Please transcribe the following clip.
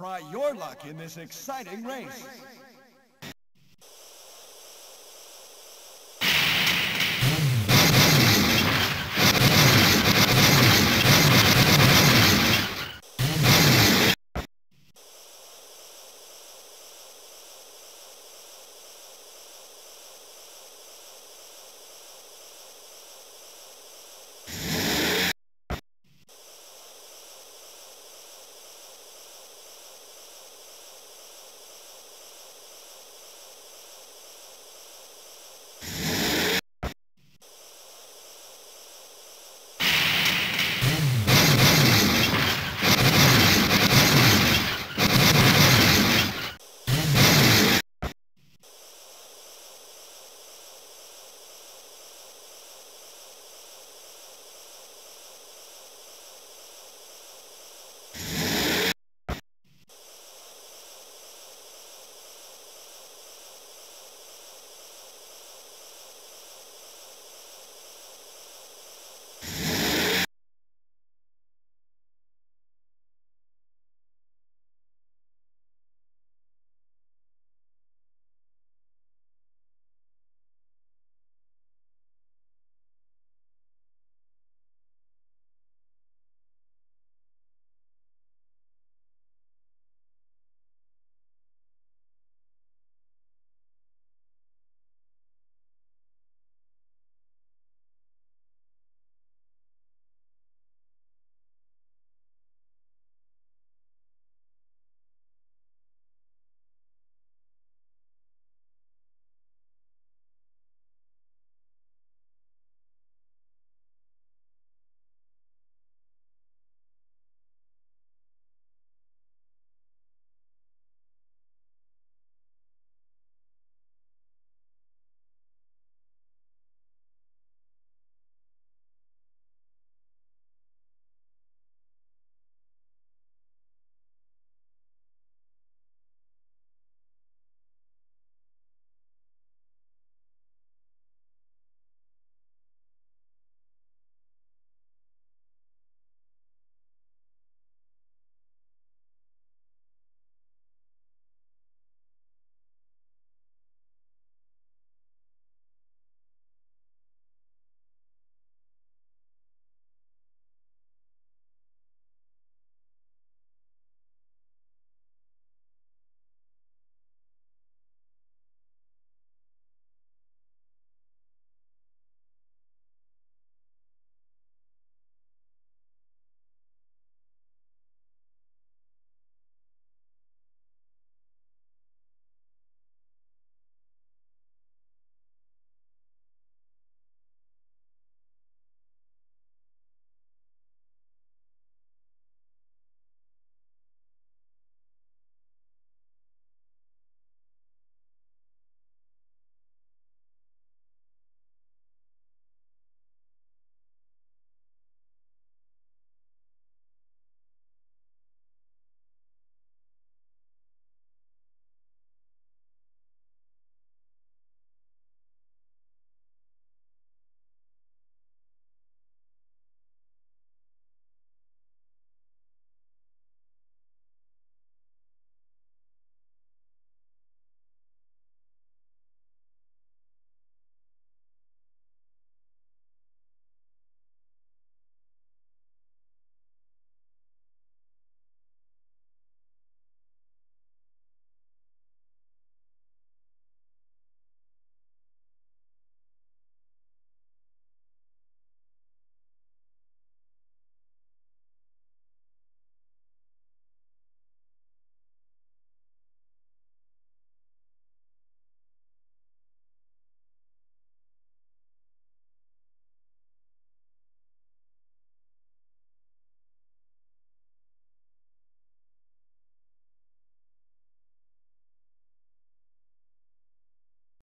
Try your luck in this exciting race.